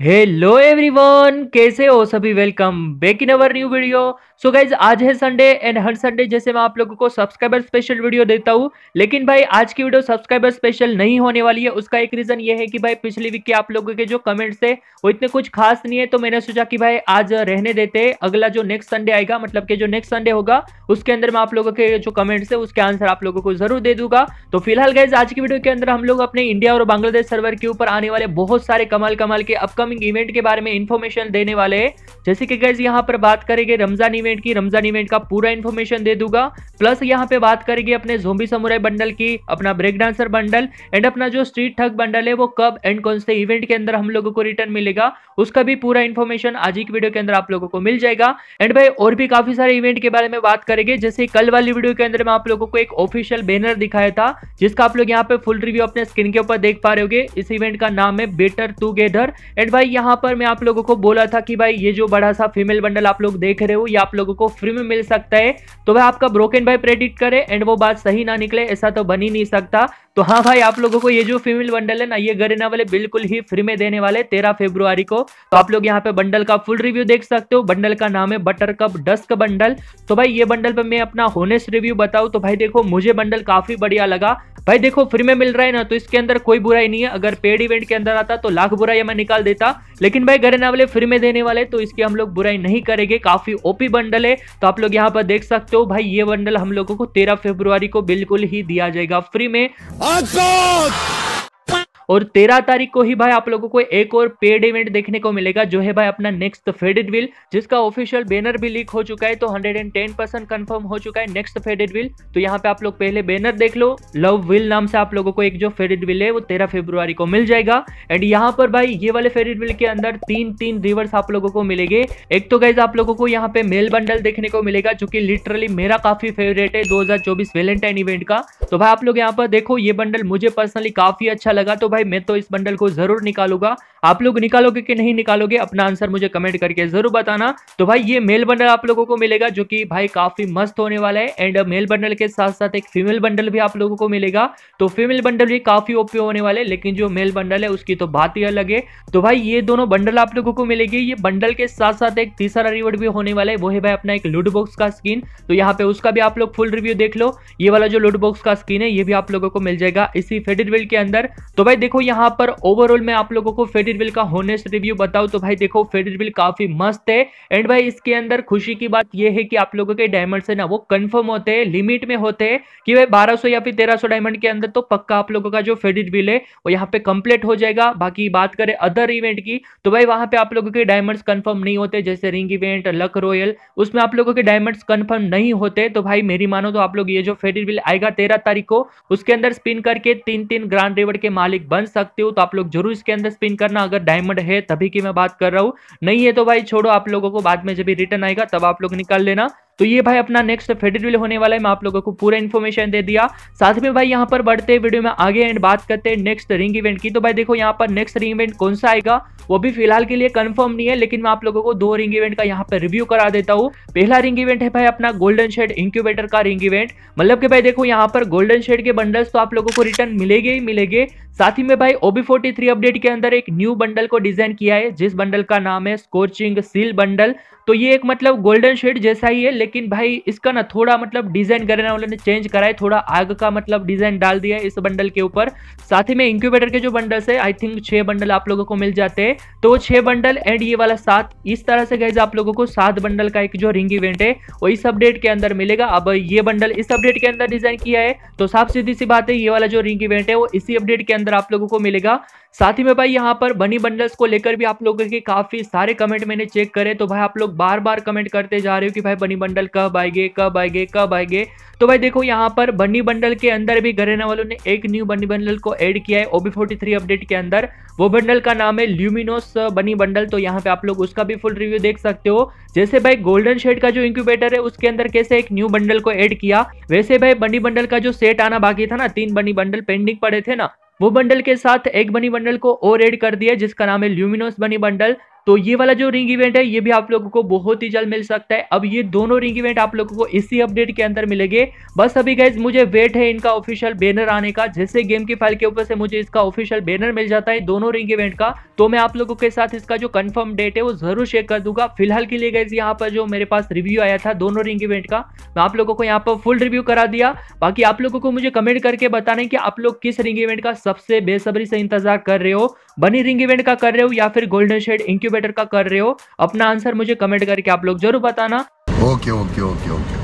Hello everyone कैसे हो सभी? Welcome back in our new video so guys आज है संडे एंड हर संडे जैसे मैं आप लोगों को सब्सक्राइबर स्पेशल वीडियो देता हूँ। लेकिन भाई, आज की वीडियो सब्सक्राइबर स्पेशल नहीं होने वाली है। उसका एक रीजन ये है कि भाई, पिछली वीक के आप लोगों के जो कमेंट्स थे, वो इतने कुछ खास नहीं है। तो मैंने सोचा कि भाई, आज रहने देते अगला जो नेक्स्ट संडे आएगा मतलब कि जो नेक्स्ट संडे होगा, उसके अंदर मैं आप लोगों के जो कमेंट्स है उसके आंसर आप लोगों को ज़रूर दे दूँगा। तो फ़िलहाल गाइज़ आज की वीडियो के अंदर हम लोग अपने इंडिया और बांग्लादेश सर्वर के ऊपर आने वाले बहुत सारे कमाल कमाल के अपकमिंग इवेंट के बारे में इन्फॉर्मेशन देने वाले हैं। जैसे कि गैस यहाँ पर बात करेंगे रमज़ान इवेंट की। रमज़ान इवेंट का पूरा इन्फॉर्मेशन दे दूँगा। प्लस यहाँ पे बात करेंगे अपने जोम्बी समुराई बंडल की, अपना ब्रेक डांसर बंडल एंड अपना जो स्ट्रीट ठग बंडल है, वो कब एंड कौन से इवेंट के अंदर हम लोगों को रिटर्न मिलेगा, उसका भी पूरा इन्फॉर्मेशन आज की वीडियो के अंदर आप लोगों को मिल जाएगा। एंड भाई, और भी काफ़ी सारे इवेंट के बारे में बात करेंगे। जैसे कल वाली वीडियो के अंदर मैं आप लोगों को एक ऑफिशियल बैनर दिखाया था, जिसका आप लोग यहाँ पे फुल रिव्यू अपने स्क्रीन के ऊपर देख पा रहे होगे। इस इवेंट का नाम है बेटर टूगेदर एंड भाई, यहाँ पर मैं आप लोगों को बोला था कि भाई, ये जो बड़ा सा फीमेल बंडल आप लोग देख रहे हो, ये आप लोगों को फ्री में मिल सकता है। तो भाई, आपका ब्रोकन भाई प्रेडिक्ट करे एंड वो बात सही ना निकले, ऐसा तो बन ही नहीं सकता। तो हाँ भाई, आप लोगों को ये जो फीमेल बंडल है ना, ये गरेना वाले बिल्कुल ही फ्री में देने वाले तेरह फेब्रुआरी को। तो आप लोग यहाँ पे बंडल का फुल रिव्यू देख सकते हो। बंडल का नाम है बटर कप डस्क बंडल तो भाई, ये बंडल पे मैं अपना होनेस्ट रिव्यू बताऊँ तो भाई देखो, मुझे बंडल काफ़ी बढ़िया लगा। भाई देखो फ्री में मिल रहा है ना तो इसके अंदर कोई बुराई नहीं है। अगर पेड इवेंट के अंदर आता तो लाख बुराई मैं निकाल देता। लेकिन भाई, गरेना वाले फ्री में देने वाले तो इसकी हम लोग बुराई नहीं करेंगे। काफ़ी ओपी बंडल है। तो आप लोग यहाँ पर देख सकते हो, भाई, ये बंडल हम लोगों को तेरह फेब्रुआरी को बिल्कुल ही दिया जाएगा फ्री में। Antwort! और तेरह तारीख को ही भाई आप लोगों को एक और पेड इवेंट देखने को मिलेगा, जो है भाई अपना नेक्स्ट फेडेड विल जिसका ऑफिशियल बैनर भी लीक हो चुका है तो 110 परसेंट कन्फर्म हो चुका है नेक्स्ट फेडेड विल तो यहाँ पे आप लोग पहले बैनर देख लो लव विल नाम से आप लोगों को एक जो फेडेड विल है, वो तेरह फेब्रुआरी को मिल जाएगा। एंड यहाँ पर भाई ये वाले फेडेड विल के अंदर तीन तीन रिवर्स आप लोगों को मिलेंगे। एक तो गाइज़ आप लोगों को यहाँ पे मेल बंडल देखने को मिलेगा, जो कि लिटरली मेरा काफ़ी फेवरेट है, दो वैलेंटाइन इवेंट का। तो भाई आप लोग यहाँ पर देखो, ये बंडल मुझे पर्सनली काफ़ी अच्छा लगा तो भाई भाई, मैं तो इस बंडल को ज़रूर निकालूँगा। आप लोग निकालोगे कि नहीं निकालोगे, अपना आंसर मुझे कमेंट करके ज़रूर बताना। तो भाई, ये मेल बंडल आप लोगों को मिलेगा, जो कि भाई काफ़ी मस्त होने वाला है। एंड मेल बंडल के साथ साथ एक फीमेल बंडल भी आप लोगों को मिलेगा। तो फीमेल बंडल भी काफ़ी ओपी होने वाले, लेकिन जो मेल बंडल है, उसकी तो बात ही अलग है। तो भाई, ये दोनों बंडल आप लोगों को मिलेगी। ये बंडल के साथ साथ एक तीसरा रिवॉर्ड भी होने वाला है, वो है भाई अपना एक लूड बॉक्स का स्किन तो यहाँ पे उसका भी आप लोग फुल रिव्यू देख लो। ये वाला जो लूड बॉक्स का स्किन है, ये भी आप लोगों को मिल जाएगा इसी फेडेड के अंदर। तो भाई देखो यहाँ पर ओवरऑल मैं आप लोगों को फेडेड बिल का होनेस्ट रिव्यू बताऊँ तो भाई देखो फेडेड बिल काफ़ी मस्त है। एंड भाई इसके अंदर खुशी की बात यह है कि आप लोगों के डायमंड है ना, वो कंफर्म होते हैं लिमिट में होते हैं कि भाई 1200 या फिर 1300 डायमंड के अंदर तो पक्का आप लोगों का जो फेडेड बिल है, वो यहाँ पे कंप्लीट हो जाएगा। बाकी बात करें अदर इवेंट की तो भाई वहाँ पे आप लोगों के डायमंड्स कंफर्म नहीं होते, जैसे रिंग इवेंट लक रॉयल उसमें आप लोगों के डायमंड्स कंफर्म नहीं होते। तो भाई मेरी मानो तो आप लोग ये जो फेडेड बिल आएगा तेरह तारीख को, उसके अंदर स्पिन करके तीन तीन ग्रांड रिवर्ड के मालिक बन सकते हो तो आप लोग ज़रूर इसके अंदर स्पिन करना। अगर डायमंड है, तभी की मैं बात कर रहा हूँ। नहीं है तो भाई छोड़ो, आप लोगों को बाद में जब भी रिटर्न आएगा, तब आप लोग निकाल लेना। तो ये भाई अपना नेक्स्ट फेडरल होने वाला है। मैं आप लोगों को पूरा इन्फॉर्मेशन दे दिया। साथ में भाई यहाँ पर बढ़ते वीडियो में आगे एंड बात करते हैं नेक्स्ट रिंग इवेंट की। तो भाई देखो, यहाँ पर नेक्स्ट रिंग इवेंट कौन सा आएगा, वो भी फ़िलहाल के लिए कंफर्म नहीं है, लेकिन मैं आप लोगों को दो रिंग इवेंट का यहाँ पर रिव्यू करा देता हूँ। पहला रिंग इवेंट है भाई अपना गोल्डन शेड इंक्यूबेटर का रिंग इवेंट मतलब कि भाई देखो, यहाँ पर गोल्डन शेड के बंडल्स तो आप लोगों को रिटर्न मिलेंगे ही मिलेंगे। साथ ही में भाई ओबी फोर्टी थ्री अपडेट के अंदर एक न्यू बंडल को डिज़ाइन किया है, जिस बंडल का नाम है स्कोचिंग सील बंडल तो ये एक मतलब गोल्डन शेड जैसा ही है, लेकिन भाई, इसका ना थोड़ा मतलब डिज़ाइन करने वालों ने चेंज करा है थोड़ा आग का मतलब डिज़ाइन डाल दिया है इस बंडल के ऊपर। साथ ही में इंक्यूबेटर के जो बंडल्स है आई थिंक छह बंडल आप लोगों को मिल जाते हैं। तो वो छह बंडल एंड ये वाला सात, इस तरह से गए आप लोगों को सात बंडल का एक जो रिंग इवेंट है, वो इस अपडेट के अंदर मिलेगा। अब ये बंडल इस अपडेट के अंदर डिज़ाइन किया है तो साफ़ सीधी सी बात है, ये वाला जो रिंग इवेंट है, वो इसी अपडेट के अंदर आप लोगों को मिलेगा। साथ ही में भाई यहाँ पर बनी बंडल्स को लेकर भी आप लोगों के काफ़ी सारे कमेंट मैंने चेक करे। तो भाई आप लोग बार बार कमेंट करते जा रहे हो कि भाई बनी बंडल कब आएँगे कब आएँगे कब आएँगे। तो भाई देखो यहाँ पर बनी बंडल के अंदर भी घरेना वालों ने एक न्यू बनी बंडल को ऐड किया है ओबी फोर्टी अपडेट के अंदर। वो बंडल का नाम है ल्यूमिनोस बनी बंडल। तो यहाँ पे आप लोग उसका भी फुल रिव्यू देख सकते हो। जैसे भाई गोल्डन शेड का जो इंक्यूबेटर है, उसके अंदर कैसे एक न्यू बंडल को ऐड किया। वैसे भाई बनी बंडल का जो सेट आना बाकी था ना, तीन बनी बंडल पेंडिंग पड़े थे ना वो बंडल के साथ एक बनी बंडल को और एड कर दिया, जिसका नाम है ल्यूमिनोस बनी बंडल। तो ये वाला जो रिंग इवेंट है, ये भी आप लोगों को बहुत ही जल्द मिल सकता है। अब ये दोनों रिंग इवेंट आप लोगों को इसी अपडेट के अंदर मिलेंगे। बस अभी गाइज़ मुझे वेट है इनका ऑफिशियल बैनर आने का। जैसे गेम की फ़ाइल के ऊपर से मुझे इसका ऑफिशियल बैनर मिल जाता है दोनों रिंग इवेंट का। तो मैं आप लोगों के साथ इसका जो कन्फर्म डेट है, वो ज़रूर शेयर कर दूँगा। फ़िलहाल के लिए गाइज़ यहाँ पर जो मेरे पास रिव्यू आया था दोनों रिंग इवेंट का, मैं आप लोगों को यहाँ पर फुल रिव्यू करा दिया। बाकी आप लोगों को मुझे कमेंट करके बताने कि आप लोग किस रिंग इवेंट का सबसे बेसब्री से इंतज़ार कर रहे हो। बनी रिंग इवेंट का कर रहे हो या फिर गोल्डन शेड इंक्यूबेटर का कर रहे हो? अपना आंसर मुझे कमेंट करके आप लोग ज़रूर बताना। Okay okay okay okay.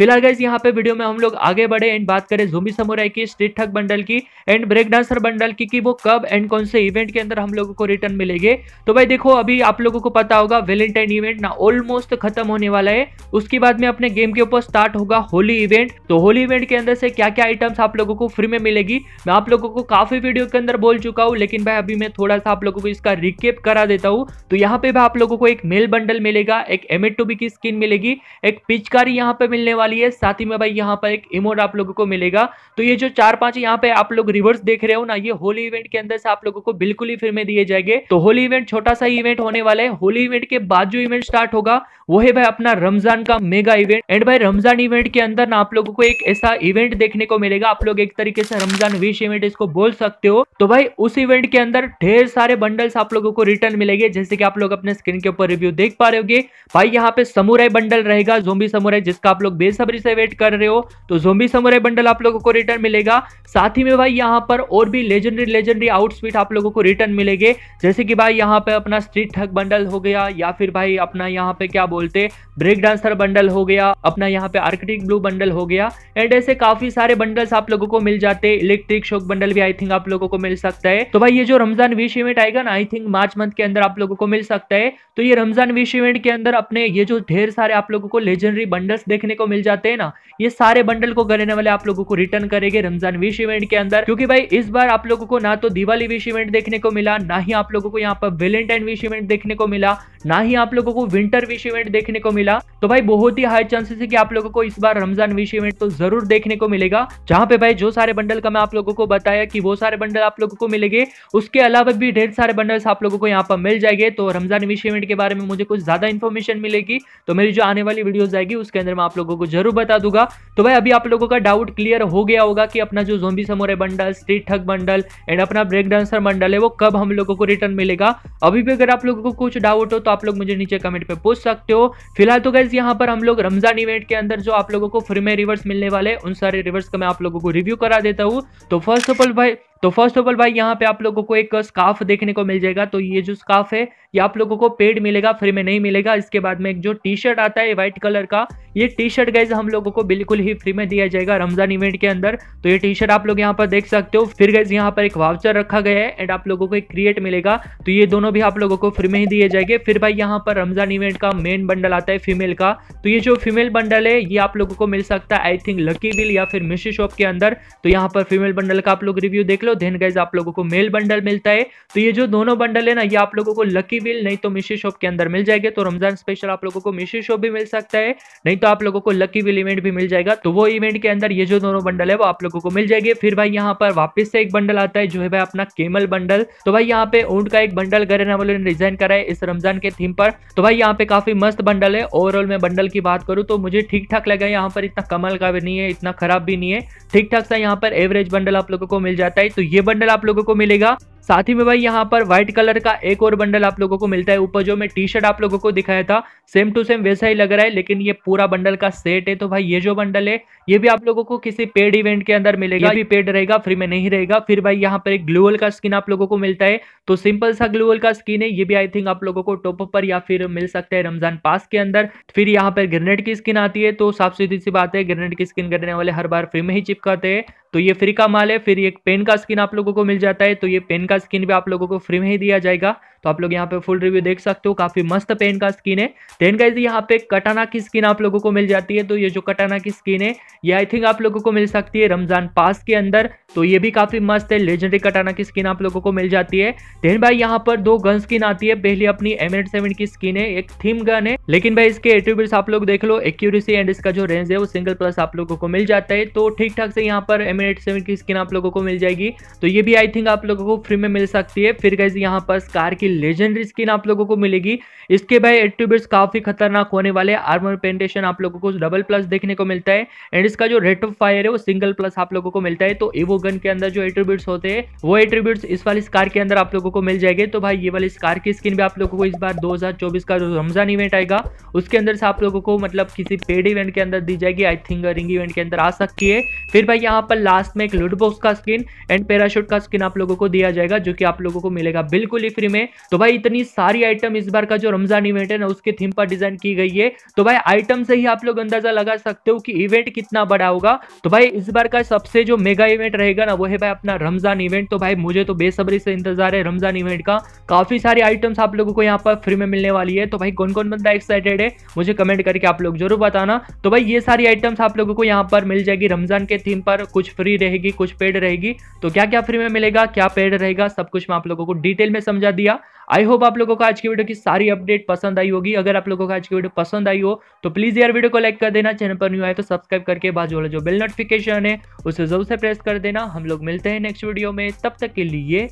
फ़िलहाल गाइस यहाँ पे वीडियो में हम लोग आगे बढ़े एंड बात करें जूमी समुराई की स्ट्रीट ठग बंडल की एंड ब्रेक डांसर बंडल की, कि वो कब एंड कौन से इवेंट के अंदर हम लोगों को रिटर्न मिलेंगे। तो भाई देखो, अभी आप लोगों को पता होगा वेलेंटाइन इवेंट ना ऑलमोस्ट खत्म होने वाला है। उसके बाद में अपने गेम के ऊपर स्टार्ट होगा होली इवेंट तो होली इवेंट के अंदर से क्या क्या आइटम्स आप लोगों को फ्री में मिलेगी? मैं आप लोगों को काफ़ी वीडियो के अंदर बोल चुका हूँ, लेकिन भाई अभी मैं थोड़ा सा आप लोगों को इसका रिकेप करा देता हूँ। तो यहाँ पे भी आप लोगों को एक मेल बंडल मिलेगा, एक एम की स्किन मिलेगी, एक पिचकारी यहाँ पे मिलने वाली है। साथ ही में भाई यहाँ पर एक इमोट आप लोगों को मिलेगा। तो ये जो चार पाँच यहाँ पे आप लोग रिवर्स देख रहे हो ना, ये होली इवेंट के अंदर से आप लोगों को बिल्कुल ही फ्री में दिए जाएँगे। तो होली इवेंट छोटा सा इवेंट होने वाला है। होली इवेंट के बाद जो इवेंट स्टार्ट होगा, वो है भाई अपना रमज़ान का मेगा इवेंट एंड भाई रमज़ान इवेंट के अंदर ना आप लोगों को एक ऐसा इवेंट देखने को मिलेगा। आप लोग एक तरीके से रमज़ान विश इवेंट इसको बोल सकते हो। तो भाई उस इवेंट के अंदर ढेर सारे बंडल्स आप लोगों को रिटर्न मिलेंगे। जैसे कि आप लोग अपने स्क्रीन के ऊपर रिव्यू देख पा रहे हो भाई यहाँ पे समुराई बंडल रहेगा जोम्बी समुराई जिसका आप लोग बेसब्री से वेट कर रहे हो तो जोम्बी समुराई बंडल आप लोगों को रिटर्न मिलेगा। साथ ही में भाई यहाँ पर और भी लेजेंडरी लेजेंडरी आउटफिट आप लोगों को रिटर्न मिलेंगे। जैसे कि भाई यहाँ पे अपना स्ट्रीट ठग बंडल हो गया, या फिर भाई अपना यहाँ पे क्या बोलते ब्रेक डांसर बंडल हो गया, अपना यहाँ पे आर्किटिक ब्लू बंडल हो गया। एंड ऐसे काफ़ी सारे बंडल्स आप लोगों को मिल जाते हैं इलेक्ट्रिक शोक बंडल भी आई थिंक आप लोगों को मिल सकता है। तो भाई ये जो रमज़ान विश इवेंट आएगा ना आई थिंक मार्च मंथ के अंदर आप लोगों को मिल सकता है। तो ये रमज़ान विश इवेंट के अंदर अपने ये जो ढेर सारे आप लोगों को लेजेंडरी बंडल्स देखने को मिल जाते हैं ना, ये सारे बंडल को करने वाले आप लोगों को रिटर्न करेंगे रमज़ान विश इवेंट के अंदर। क्योंकि भाई, इस बार आप लोगों को ना तो दिवाली विश इवेंट देखने को मिला, ना ही आप लोगों को यहाँ पर वेलेंटाइन विश इवेंट देखने को मिला। ना ही आप लोगों को विंटर विश इवेंट देखने को मिला। तो भाई, बहुत ही हाई चांसेस है कि आप लोगों को इस बार रमज़ान विश इवेंट तो ज़रूर देखने को मिलेगा। जहाँ पे भाई, जो सारे बंडल का मैं आप लोगों को बताया कि वो सारे बंडल आप लोगों को मिलेंगे, उसके अलावा भी ढेर सारे बंडल्स आप लोगों को यहाँ पर मिल जाएँगे। तो रमज़ान विश इवेंट के बारे में मुझे कुछ ज़्यादा इन्फॉर्मेशन मिलेगी। तो मेरी जो आने वाली वीडियो आएगी, उसके अंदर मैं आप लोगों को ज़रूर बता दूँगा। तो भाई, अभी आप लोगों का डाउट क्लियर हो गया होगा कि अपना जो zombie samurai bundle street thug bundle and अपना ब्रेक डांसर बंडल है, वो कब हम लोगों को रिटर्न मिलेगा। अभी भी अगर आप लोगों को कुछ डाउट हो तो आप लोग मुझे नीचे कमेंट पे पूछ सकते हो। फ़िलहाल तो गैस यहाँ पर हम लोग रमज़ान इवेंट के अंदर जो आप लोगों को फ्री में रिवर्स मिलने वाले उन सारे रिवर्स का मैं आप लोगों को रिव्यू करा देता हूँ। तो फ़र्स्ट ऑफ़ ऑल भाई तो फ़र्स्ट ऑफ़ ऑल भाई, यहाँ पे आप लोगों को एक स्काफ देखने को मिल जाएगा। तो ये जो स्काफ है, ये आप लोगों को पेड मिलेगा फ्री में नहीं मिलेगा। इसके बाद में एक जो टी शर्ट आता है व्हाइट कलर का, ये टी शर्ट गाइज़ हम लोगों को बिल्कुल ही फ्री में दिया जाएगा रमज़ान इवेंट के अंदर। तो ये टी शर्ट आप लोग यहाँ पर देख सकते हो। फिर गाइज़ यहाँ पर एक वाउचर रखा गया है एंड आप लोगों को एक क्रिएट मिलेगा। तो ये दोनों भी आप लोगों को फ्री में ही दिए जाएँगे। फिर भाई यहाँ पर रमज़ान इवेंट का मेन बंडल आता है फीमेल का। तो ये जो फीमेल बंडल है, ये आप लोगों को मिल सकता है आई थिंक लकी बिल या फिर मिशी शॉप के अंदर। तो यहाँ पर फीमेल बंडल का आप लोग रिव्यू देख लो। देन गाइज़ आप लोगों को मेल बंडल मिलता है। तो ये जो दोनों बंडल है ना, ये आप लोगों को लकी बिल नहीं तो मिशी शॉप के अंदर मिल जाएँगे। तो रमज़ान स्पेशल आप लोगों को मिशी शॉप भी मिल सकता है, नहीं तो आप लोगों को लकी बिल इवेंट भी मिल जाएगा। तो वो इवेंट के अंदर ये जो दोनों बंडल है, वो आप लोगों को मिल जाएँगे। फिर भाई यहाँ पर वापस से एक बंडल आता है, जो है भाई अपना केमल बंडल तो भाई यहाँ पे ऊँट का एक बंडल गरेना वालों ने डिज़ाइन करा है इस रमज़ान के थीम पर। तो भाई यहाँ पे काफ़ी मस्त बंडल है। ओवरऑल मैं बंडल की बात करूँ तो मुझे ठीक ठाक लगा यहाँ पर इतना कमल का भी नहीं है, इतना खराब भी नहीं है। ठीक ठाक सा यहाँ पर एवरेज बंडल आप लोगों को मिल जाता है। तो ये बंडल आप लोगों को मिलेगा। साथ ही में भाई यहाँ पर व्हाइट कलर का एक और बंडल आप लोगों को मिलता है। ऊपर जो मैं टी शर्ट आप लोगों को दिखाया था सेम टू सेम वैसा ही लग रहा है लेकिन ये पूरा बंडल का सेट है। तो भाई ये जो बंडल है ये भी आप लोगों को किसी पेड इवेंट के अंदर मिलेगा। ये भी पेड रहेगा फ्री में नहीं रहेगा। फिर भाई यहाँ पर एक ग्लूअल का स्किन आप लोगों को मिलता है। तो सिंपल सा ग्लूअल का स्किन है ये भी आई थिंक आप लोगों को टॉप पर या फिर मिल सकता है रमज़ान पास के अंदर। फिर यहाँ पर ग्रेनेड की स्किन आती है तो साफ़ सीधी सी बात है ग्रेनेड की स्किन करने वाले हर बार फ्री में ही चिपकाते हैं। तो ये फ्री का माल है फिर एक पेन का स्किन आप लोगों को मिल जाता है। तो ये पेन का स्किन भी आप लोगों को फ्री में ही दिया जाएगा। तो आप लोग यहाँ पे फुल रिव्यू देख सकते हो, काफ़ी मस्त पेन का स्किन है। देन गाइज़ यहाँ पे कटाना की स्किन आप लोगों को मिल जाती है। तो ये जो कटाना की स्किन है, ये आई थिंक आप लोगों को मिल सकती है रमज़ान पास के अंदर। तो ये भी काफ़ी मस्त है लेजेंडरी कटाना की स्किन आप लोगों को मिल जाती है। देन भाई, यहाँ पर दो गन स्किन आती है। पहली अपनी एम सेवन की स्किन है, एक थीम गन है। लेकिन भाई, इसके एट्रीब्यूट्स आप लोग देख लो एक्यूरेसी एंड इसका जो रेंज है, वो सिंगल प्लस आप लोगों को मिल जाता है। तो ठीक ठाक से यहाँ पर एम की स्किन आप लोगों को मिल जाएगी। तो ये भी आई थिंक आप लोगों को फ्री में मिल सकती है। फिर गाइज़ यहाँ पर स्कार की लेजेंडरी स्किन आप लोगों को मिलेगी। इसके भाई एट्रीब्यूट्स काफ़ी खतरनाक होने वाले आर्मर पेंटेशन आप लोगों को डबल प्लस देखने को मिलता है। एंड इसका जो रेट ऑफ़ फायर है, वो सिंगल प्लस आप लोगों को मिलता है। तो एवो गन के अंदर जो एट्रीब्यूट्स होते हैं, वो एट्रीब्यूट्स इस वाली स्कार के अंदर आप लोगों को मिल जाएँगे। तो भाई, ये वाली स्कार की स्किन भी आप लोगों को इस बार 2024 का जो रमज़ान इवेंट आएगा, उसके अंदर से आप लोगों को मतलब किसी पेड इवेंट के अंदर दी जाएगी। आई थिंक रिंग इवेंट के अंदर आ सकती है। फिर भाई, यहाँ पर लास्ट में एक लूट बॉक्स का स्किन एंड पैराशूट का स्किन आप लोगों को दिया जाएगा। जो कि आप लोगों को मिलेगा बिल्कुल ही फ्री में। तो भाई, इतनी सारी आइटम इस बार का जो रमज़ान इवेंट है ना, उसके थीम पर डिज़ाइन की गई है। तो भाई आइटम से ही आप लोग अंदाज़ा लगा सकते हो कि इवेंट कितना बड़ा होगा। तो भाई, इस बार का सबसे जो मेगा इवेंट रहेगा ना, वो है भाई अपना रमज़ान इवेंट तो भाई, मुझे तो बेसब्री से इंतज़ार है रमज़ान इवेंट का। काफ़ी सारी आइटम्स आप लोगों को यहाँ पर फ्री में मिलने वाली है। तो भाई कौन कौन बंदा एक्साइटेड है, मुझे कमेंट करके आप लोग ज़रूर बताना। तो भाई, ये सारी आइटम्स आप लोगों को यहाँ पर मिल जाएगी रमज़ान के थीम पर। कुछ फ्री रहेगी, कुछ पेड रहेगी। तो क्या क्या फ्री में मिलेगा, क्या पेड रहेगा सब कुछ मैं आप लोगों को डिटेल में समझा दिया। आई होप आप लोगों को आज की वीडियो की सारी अपडेट पसंद आई होगी। अगर आप लोगों को आज की वीडियो पसंद आई हो तो प्लीज़ यार वीडियो को लाइक कर देना। चैनल पर न्यू आए तो सब्सक्राइब करके बाजू वाला जो बिल नोटिफिकेशन है, उसे ज़रूर से प्रेस कर देना। हम लोग मिलते हैं नेक्स्ट वीडियो में। तब तक के लिए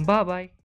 बाय बाय